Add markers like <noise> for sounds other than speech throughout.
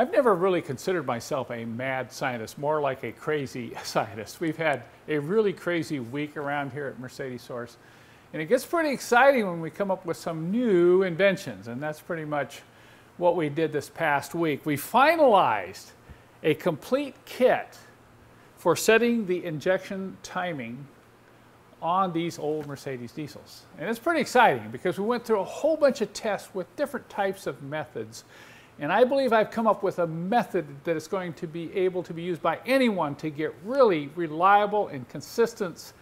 I've never really considered myself a mad scientist, more like a crazy <laughs> scientist. We've had a really crazy week around here at Mercedes Source, and it gets pretty exciting when we come up with some new inventions, and that's pretty much what we did this past week. We finalized a complete kit for setting the injection timing on these old Mercedes diesels. And it's pretty exciting because we went through a whole bunch of tests with different types of methods and I believe I've come up with a method that is going to be able to be used by anyone to get really reliable and consistent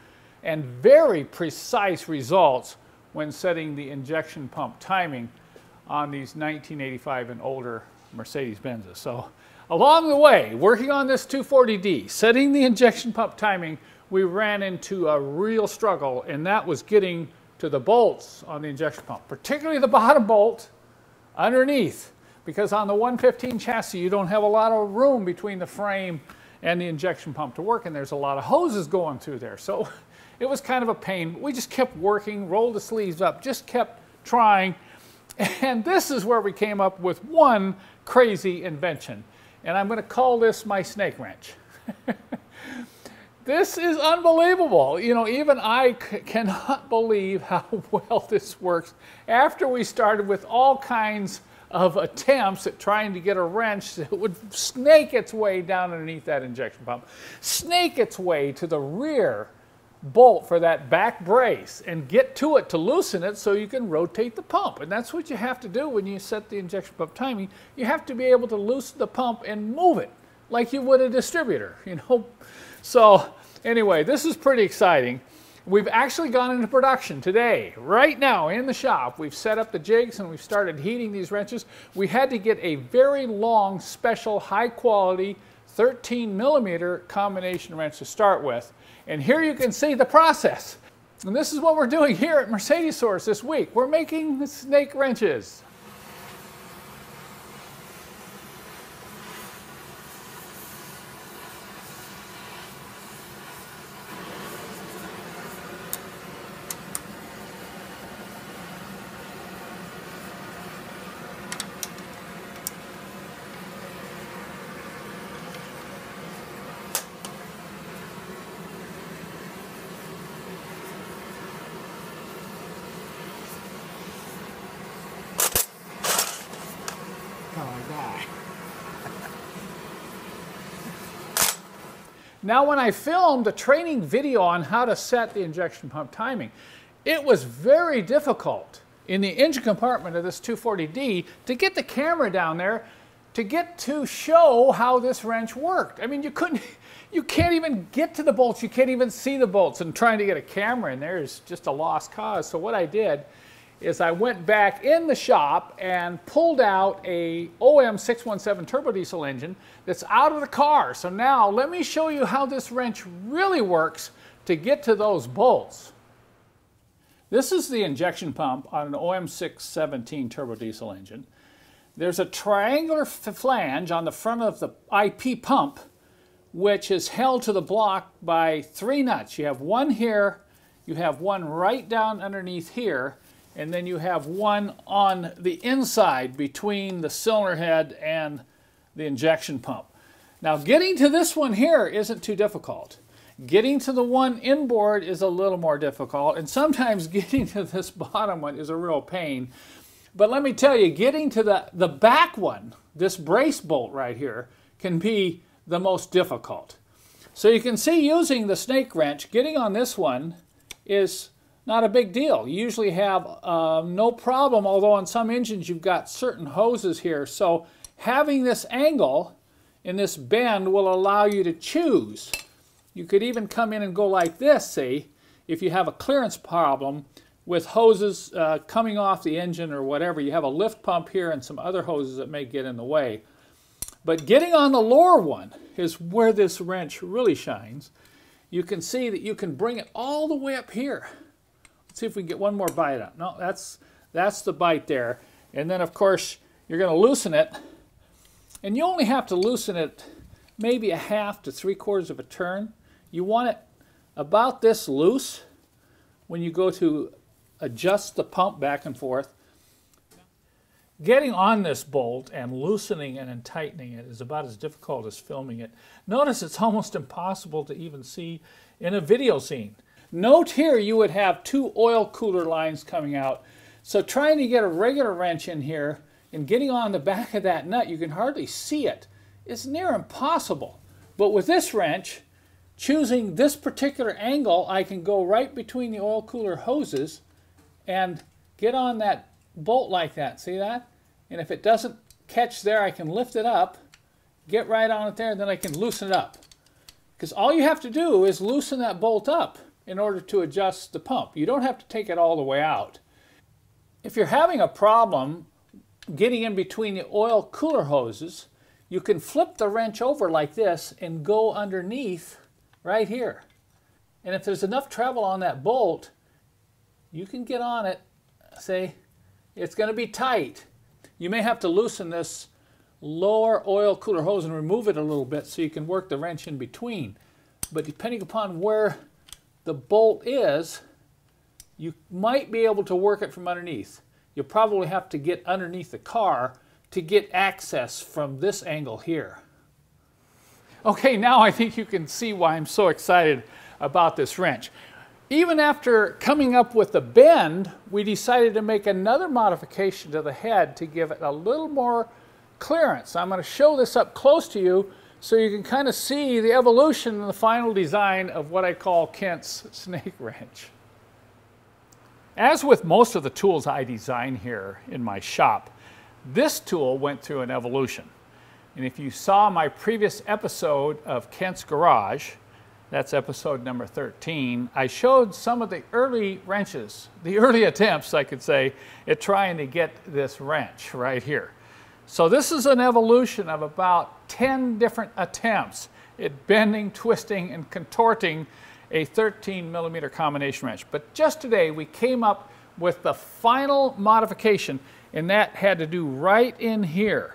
and very precise results when setting the injection pump timing on these 1985 and older Mercedes-Benzes. So along the way, working on this 240D, setting the injection pump timing, we ran into a real struggle, and that was getting to the bolts on the injection pump, particularly the bottom bolt underneath because on the 115 chassis you don't have a lot of room between the frame and the injection pump to work and there's a lot of hoses going through there. So <laughs> it was kind of a pain. We just kept working, rolled the sleeves up, just kept trying. <laughs> And this is where we came up with one crazy invention. And I'm going to call this my snake wrench. <laughs> this is unbelievable. You know, even I cannot believe how well this works after we started with all kinds of attempts at trying to get a wrench that would snake its way down underneath that injection pump, snake its way to the rear bolt for that back brace and get to it to loosen it so you can rotate the pump. And that's what you have to do when you set the injection pump timing. You have to be able to loosen the pump and move it like you would a distributor, <laughs> you know. So anyway, this is pretty exciting. We've actually gone into production today, right now in the shop. We've set up the jigs and we've started heating these wrenches. We had to get a very long, special, high quality 13 millimeter combination wrench to start with. And here you can see the process. And this is what we're doing here at Mercedes Source this week. We're making the snake wrenches. <laughs> Now when I filmed a training video on how to set the injection pump timing, it was very difficult in the engine compartment of this 240D to get the camera down there to get to show how this wrench worked. I mean, you couldn't, <laughs> you can't even get to the bolts, you can't even see the bolts, and trying to get a camera in there is just a lost cause. So what I did is I went back in the shop and pulled out a OM617 turbo diesel engine that's out of the car. So now let me show you how this wrench really works to get to those bolts. This is the injection pump on an OM617 turbo diesel engine. There's a triangular flange on the front of the IP pump which is held to the block by three nuts. You have one here, you have one right down underneath here, and then you have one on the inside between the cylinder head and the injection pump. Now getting to this one here isn't too difficult. Getting to the one inboard is a little more difficult, and sometimes <laughs> getting to this bottom one is a real pain. But let me tell you, getting to the, the back one, this brace bolt right here, can be the most difficult. So you can see using the snake wrench, getting on this one is not a big deal. You usually have uh, no problem, although on some engines you've got certain hoses here. So having this angle in this bend will allow you to choose. You could even come in and go like this, see, if you have a clearance problem with hoses uh, coming off the engine or whatever. You have a lift pump here and some other hoses that may get in the way. But getting on the lower one is where this wrench really shines. You can see that you can bring it all the way up here see if we can get one more bite out. No, that's, that's the bite there. And then, of course, you're going to loosen it. And you only have to loosen it maybe a half to three quarters of a turn. You want it about this loose when you go to adjust the pump back and forth. Getting on this bolt and loosening it and tightening it is about as difficult as filming it. Notice it's almost impossible to even see in a video scene. Note here you would have two oil cooler lines coming out. So trying to get a regular wrench in here and getting on the back of that nut, you can hardly see it. It's near impossible. But with this wrench, choosing this particular angle, I can go right between the oil cooler hoses and get on that bolt like that. See that? And if it doesn't catch there, I can lift it up, get right on it there, and then I can loosen it up. Because all you have to do is loosen that bolt up in order to adjust the pump. You don't have to take it all the way out. If you're having a problem getting in between the oil cooler hoses, you can flip the wrench over like this and go underneath right here. And if there's enough travel on that bolt, you can get on it, say, it's going to be tight. You may have to loosen this lower oil cooler hose and remove it a little bit so you can work the wrench in between. But depending upon where the bolt is, you might be able to work it from underneath. You'll probably have to get underneath the car to get access from this angle here. Okay, now I think you can see why I'm so excited about this wrench. Even after coming up with the bend, we decided to make another modification to the head to give it a little more clearance. I'm going to show this up close to you so you can kind of see the evolution and the final design of what I call Kent's snake <laughs> wrench. As with most of the tools I design here in my shop, this tool went through an evolution. And if you saw my previous episode of Kent's Garage, that's episode number 13, I showed some of the early wrenches, the early <laughs> attempts, I could say, at trying to get this wrench right here. So this is an evolution of about 10 different attempts at bending, twisting, and contorting a 13 millimeter combination wrench. But just today we came up with the final modification, and that had to do right in here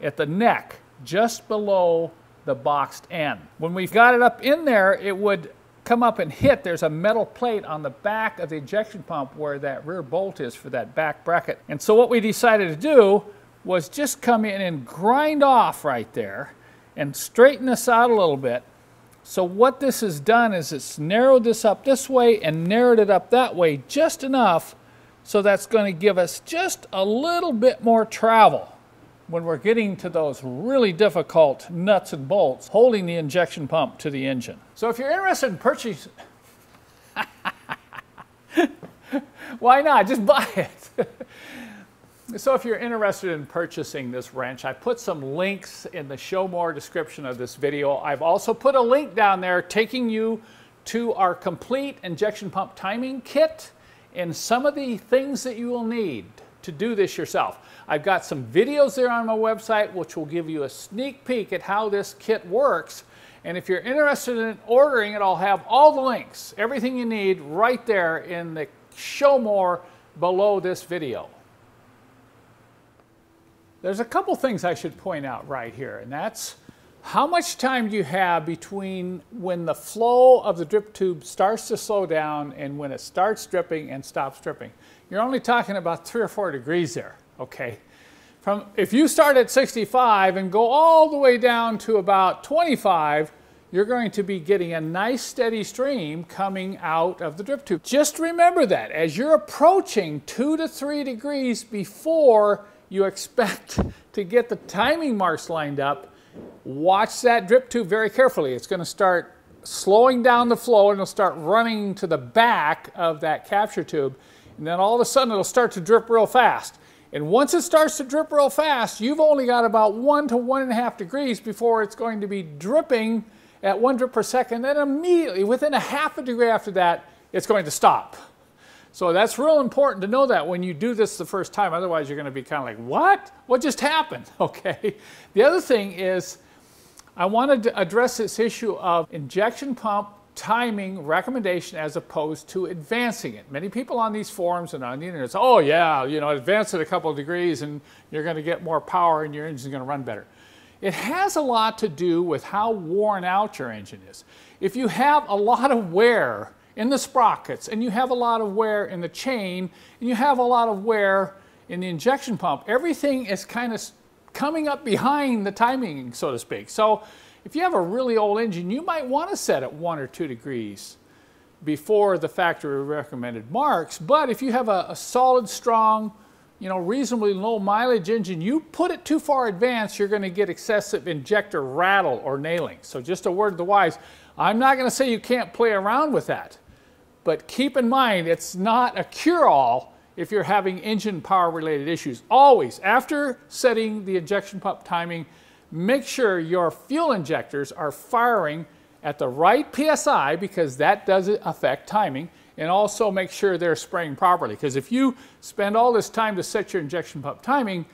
at the neck, just below the boxed end. When we got it up in there, it would come up and hit. There's a metal plate on the back of the injection pump where that rear bolt is for that back bracket. And so what we decided to do was just come in and grind off right there and straighten this out a little bit. So what this has done is it's narrowed this up this way and narrowed it up that way just enough so that's going to give us just a little bit more travel when we're getting to those really difficult nuts and bolts holding the injection pump to the engine. So if you're interested in purchasing, <laughs> why not? Just buy it. <laughs> so if you're interested in purchasing this wrench, I put some links in the show more description of this video. I've also put a link down there taking you to our complete injection pump timing kit and some of the things that you will need to do this yourself. I've got some videos there on my website which will give you a sneak peek at how this kit works. And if you're interested in ordering it, I'll have all the links, everything you need right there in the show more below this video. There's a couple things I should point out right here, and that's how much time do you have between when the flow of the drip tube starts to slow down and when it starts dripping and stops dripping? You're only talking about three or four degrees there okay? From, if you start at 65 and go all the way down to about 25, you're going to be getting a nice steady stream coming out of the drip tube. Just remember that as you're approaching two to three degrees before you expect <laughs> to get the timing marks lined up, watch that drip tube very carefully. It's going to start slowing down the flow and it'll start running to the back of that capture tube. And then all of a sudden it'll start to drip real fast. And once it starts to drip real fast, you've only got about one to one and a half degrees before it's going to be dripping at one drip per second. Then immediately, within a half a degree after that, it's going to stop. So that's real important to know that when you do this the first time. Otherwise, you're going to be kind of like, what? What just happened? <laughs> Okay. The other thing is, I wanted to address this issue of injection pump timing recommendation as opposed to advancing it. Many people on these forums and on the internet say, oh yeah, you know, advance it a couple of degrees and you're going to get more power and your engine's going to run better. It has a lot to do with how worn out your engine is. If you have a lot of wear in the sprockets and you have a lot of wear in the chain and you have a lot of wear in the injection pump, everything is kind of coming up behind the timing, so to speak. So if you have a really old engine, you might want to set it one or two degrees before the factory recommended marks. But if you have a, a solid, strong, you know, reasonably low mileage engine, you put it too far advanced, you're going to get excessive injector rattle or nailing. So just a word to the wise, I'm not going to say you can't play around with that, but keep in mind it's not a cure-all if you're having engine power related issues. Always, after setting the injection pump timing, make sure your fuel injectors are firing at the right PSI because that does affect timing and also make sure they're spraying properly. Because if you spend all this time to set your injection pump timing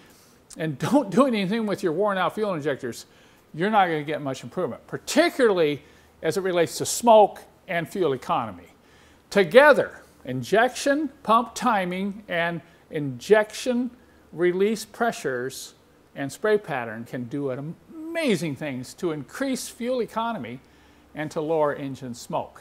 and <laughs> don't do anything with your worn out fuel injectors, you're not going to get much improvement, particularly as it relates to smoke and fuel economy. Together, injection pump timing and injection release pressures and spray pattern can do amazing things to increase fuel economy and to lower engine smoke.